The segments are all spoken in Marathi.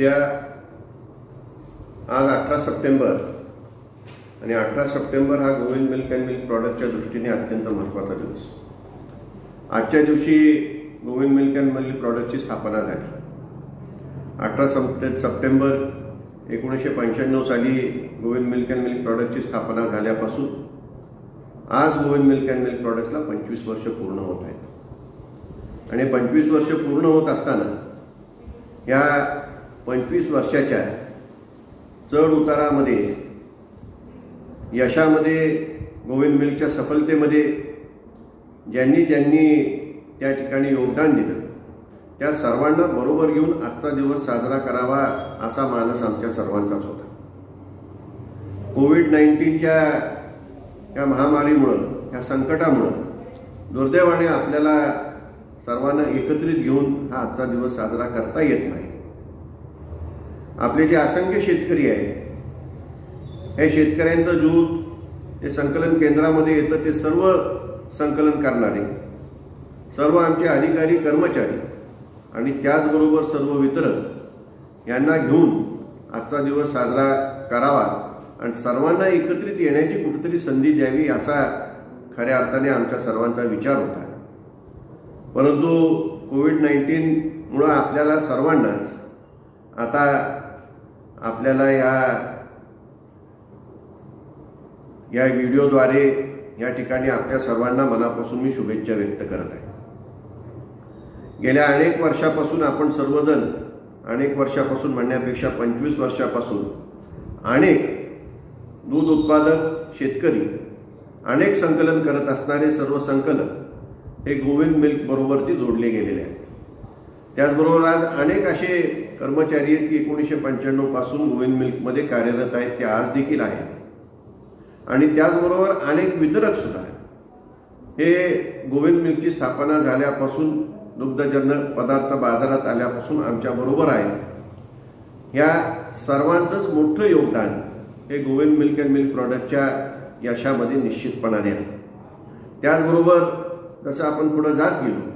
उद्या आज अठरा सप्टेंबर आणि अठरा सप्टेंबर हा गोविंद मिल्क अँड मिल्क प्रॉडक्टच्या दृष्टीने अत्यंत महत्त्वाचा दिवस. आजच्या दिवशी गोविंद मिल्क अँड मिल्क प्रॉडक्टची स्थापना झाली. अठरा सप्टे सप्टेंबर एकोणीसशे पंच्याण्णव साली गोविंद मिल्क अँड मिल्क प्रॉडक्टची स्थापना झाल्यापासून आज गोविंद मिल्क अँड मिल्क प्रॉडक्टला पंचवीस वर्ष पूर्ण होत आहेत. आणि पंचवीस वर्ष पूर्ण होत असताना या पंचवीस वर्षाच्या चढ उतारामध्ये यशामध्ये गोविंद मिलच्या सफलतेमध्ये ज्यांनी ज्यांनी त्या ठिकाणी योगदान दिलं त्या सर्वांना बरोबर घेऊन आजचा दिवस साजरा करावा असा मानस आमच्या सर्वांचाच होता. कोविड नाईन्टीनच्या या महामारीमुळं या संकटामुळं दुर्दैवाने आपल्याला सर्वांना एकत्रित घेऊन हा आजचा दिवस साजरा करता येत नाही. आपले जे असंख्य शेतकरी आहेत हे शेतकऱ्यांचं दूध हे संकलन केंद्रामध्ये येतं ते सर्व संकलन करणारे सर्व आमचे अधिकारी कर्मचारी आणि त्याचबरोबर सर्व वितरक यांना घेऊन आजचा दिवस साजरा करावा आणि सर्वांना एकत्रित येण्याची कुठेतरी संधी द्यावी असा खऱ्या अर्थाने आमच्या सर्वांचा विचार होता. परंतु कोविड नाईन्टीनमुळं आपल्याला सर्वांनाच आता आपल्याला या या व्हिडिओद्वारे या ठिकाणी आपल्या सर्वांना मनापासून मी शुभेच्छा व्यक्त करत आहे. गेल्या अनेक वर्षापासून आपण सर्वजण अनेक वर्षापासून म्हणण्यापेक्षा पंचवीस वर्षापासून अनेक दूध उत्पादक शेतकरी अनेक संकलन करत असणारे सर्व संकलक हे गोविंद मिल्क बरोबरती जोडले गेलेले आहेत. त्याचबरोबर आज अनेक असे कर्मचारी आहेत की एकोणीसशे पंच्याण्णवपासून गोविंद मिल्कमध्ये कार्यरत आहेत ते आज देखील आहेत. आणि त्याचबरोबर अनेक वितरक सुद्धा आहेत. हे गोविंद मिल्कची स्थापना झाल्यापासून दुग्धजन्य पदार्थ बाजारात आल्यापासून आमच्याबरोबर आहेत आहे. सर्वांचंच मोठं योगदान हे गोविंद मिल्क अँड मिल्क प्रॉडक्टच्या यशामध्ये निश्चितपणाने आहे. त्याचबरोबर जसं आपण पुढं जात गेलो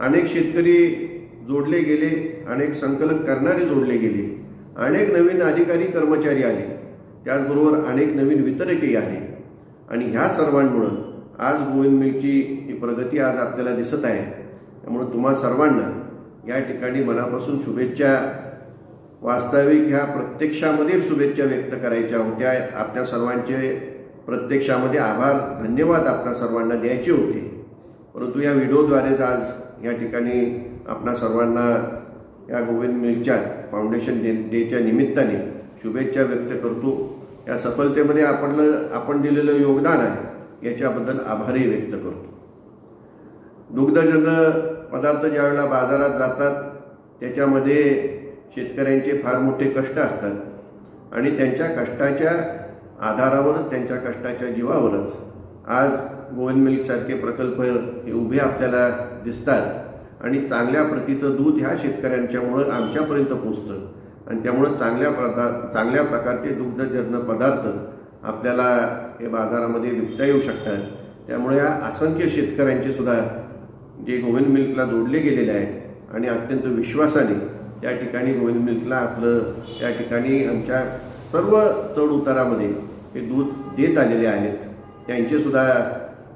अनेक शेतकरी जोडले गेले अनेक संकलन करणारे जोडले गेले अनेक नवीन अधिकारी कर्मचारी आले. त्याचबरोबर अनेक नवीन वितरकही आले. आणि ह्या सर्वांमुळं आज गोविंद मिलची ही प्रगती आज आपल्याला दिसत आहे. त्यामुळं तुम्हा सर्वांना या ठिकाणी मनापासून शुभेच्छा वास्तविक ह्या प्रत्यक्षामध्ये शुभेच्छा व्यक्त करायच्या होत्या. आपल्या सर्वांचे प्रत्यक्षामध्ये आभार धन्यवाद आपल्या सर्वांना द्यायचे होते. परंतु या व्हिडिओद्वारेच आज या ठिकाणी आपणा सर्वांना या गोविंद मिलच्या फाउंडेशन डे डेच्या निमित्ताने शुभेच्छा व्यक्त करतो. या सफलतेमध्ये आपलं आपण दिलेलं योगदान आहे याच्याबद्दल आभारही व्यक्त करतो. दुग्धजन्य पदार्थ ज्यावेळेला बाजारात जातात त्याच्यामध्ये शेतकऱ्यांचे फार मोठे कष्ट असतात. आणि त्यांच्या कष्टाच्या आधारावरच त्यांच्या कष्टाच्या जीवावरच आज गोविंद मिल्कसारखे प्रकल्प हे उभे आपल्याला दिसतात. आणि चांगल्या प्रतीचं दूध ह्या शेतकऱ्यांच्यामुळं आमच्यापर्यंत पोचतं. आणि त्यामुळं चांगल्या प्रकार चांगल्या प्रकारचे दुग्धजन्य पदार्थ आपल्याला हे बाजारामध्ये विकता येऊ शकतात. त्यामुळे या असंख्य शेतकऱ्यांचे सुद्धा जे गोविंद मिल्कला जोडले गेलेले आहेत आणि अत्यंत विश्वासाने त्या ठिकाणी गोविंद मिल्कला आपलं त्या ठिकाणी आमच्या सर्व चढउतारामध्ये हे दूध देत आलेले आहेत. त्यांचेसुद्धा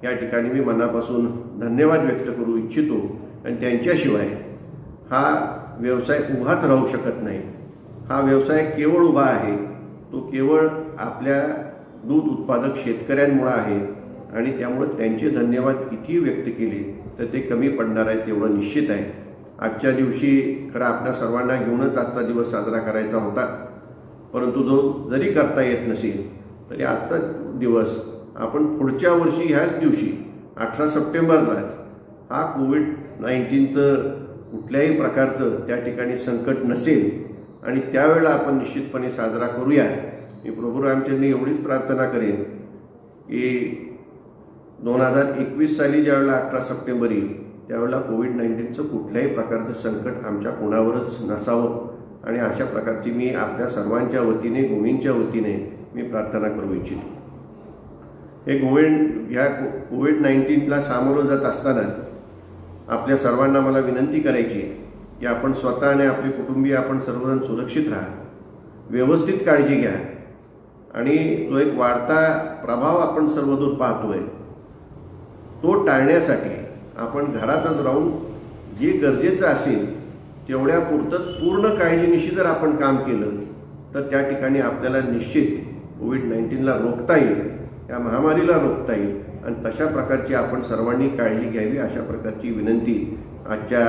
या ठिकाणी मी मनापासून धन्यवाद व्यक्त करू इच्छितो. आणि त्यांच्याशिवाय हा व्यवसाय उभाच राहू शकत नाही. हा व्यवसाय केवळ उभा आहे. तो केवळ आपल्या दूध उत्पादक शेतकऱ्यांमुळं आहे. आणि त्यामुळं त्यांचे धन्यवाद किती व्यक्त केले तर ते कमी पडणार आहे तेवढं निश्चित आहे. आजच्या दिवशी खरं आपल्या सर्वांना घेऊनच आजचा दिवस साजरा करायचा होता. परंतु जो जरी करता येत नसेल तरी आजचा दिवस आपण पुढच्या वर्षी ह्याच दिवशी अठरा सप्टेंबरलाच हा कोविड नाईन्टीनचं कुठल्याही प्रकारचं त्या ठिकाणी संकट नसेल आणि त्यावेळेला आपण निश्चितपणे साजरा करूया. मी प्रभू रामचंद्रनी एवढीच प्रार्थना करेन की दोन हजार एकवीस साली ज्यावेळेला अठरा सप्टेंबर येईल त्यावेळेला कोविड नाईन्टीनचं कुठल्याही प्रकारचं संकट आमच्या कोणावरच नसावं. आणि अशा प्रकारची मी आपल्या सर्वांच्या वतीने गोविंदच्या वतीने मी प्रार्थना करू इच्छितो. हे गोविंद ह्या कोविड नाईन्टीनला सामोरं जात असताना आपल्या सर्वांना मला विनंती करायची आहे की आपण स्वतः आणि आपले कुटुंबीय आपण सर्वजण सुरक्षित राहा. व्यवस्थित काळजी घ्या. आणि जो एक वाढता प्रभाव आपण सर्वदूर पाहतोय तो टाळण्यासाठी आपण घरातच राहून जे गरजेचं असेल तेवढ्यापुरतंच पूर्ण काळजीनिशी जर आपण काम केलं तर त्या ठिकाणी आपल्याला निश्चित कोविड नाईन्टीनला रोखता येईल या महामारीला रोखता येईल. आणि तशा प्रकारची आपण सर्वांनी काळजी घ्यावी अशा प्रकारची विनंती आजच्या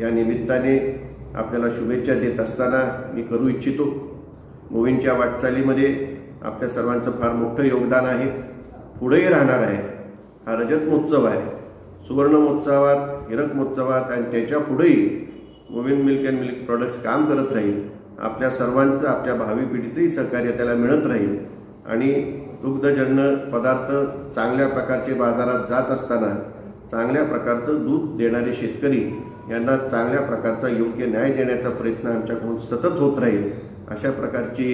या निमित्ताने आपल्याला शुभेच्छा देत असताना मी करू इच्छितो. गोविंदच्या वाटचालीमध्ये आपल्या सर्वांचं फार मोठं योगदान आहे. पुढेही राहणार आहे. हा रजत महोत्सव आहे. सुवर्ण महोत्सवात हिरक महोत्सवात आणि त्याच्या पुढेही Govind milk and milk products काम करत राहील. आपल्या सर्वांचं आपल्या भावी पिढीचंही सहकार्य त्याला मिळत राहील. आणि दुग्धजन्य पदार्थ चांगल्या प्रकारचे बाजारात जात असताना चांगल्या प्रकारचं दूध देणारे शेतकरी यांना चांगल्या प्रकारचा योग्य न्याय देण्याचा प्रयत्न आमच्याकडून सतत होत राहील. अशा प्रकारची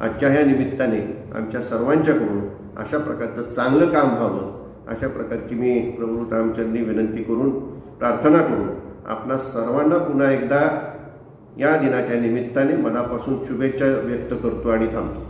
आजच्या ह्या निमित्ताने आमच्या सर्वांच्याकडून अशा प्रकारचं चांगलं काम व्हावं अशा प्रकारची मी प्रभू रामचंदनी विनंती करून प्रार्थना करून आपणा सर्वांना पुन्हा एकदा या दिनाच्या निमित्ताने मनापासून शुभेच्छा व्यक्त करतो आणि थांबतो.